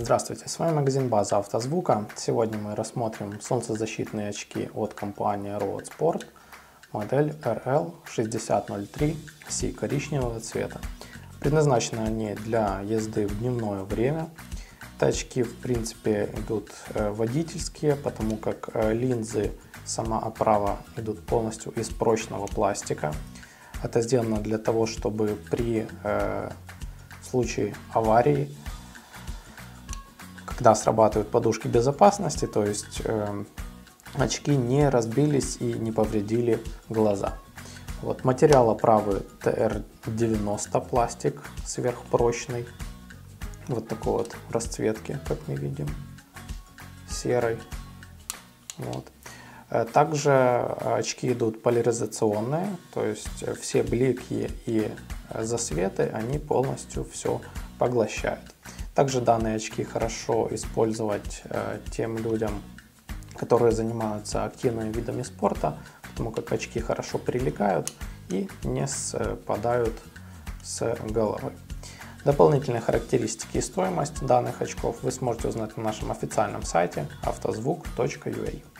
Здравствуйте, с вами магазин База Автозвука. Сегодня мы рассмотрим солнцезащитные очки от компании Road Sport, модель RL6003C коричневого цвета. Предназначены они для езды в дневное время. Очки в принципе идут э, водительские, потому как э, линзы, сама оправа идут полностью из прочного пластика. Это сделано для того, чтобы при э, случае аварии когда срабатывают подушки безопасности, то есть э, очки не разбились и не повредили глаза. Вот материал оправы TR90 пластик сверхпрочный. Вот такой вот расцветки, как мы видим, серый. Вот. Э, также очки идут поляризационные, то есть все блики и засветы, они полностью все поглощают. Также данные очки хорошо использовать э, тем людям, которые занимаются активными видами спорта, потому как очки хорошо прилегают и не спадают с головы. Дополнительные характеристики и стоимость данных очков вы сможете узнать на нашем официальном сайте автозвук.ua.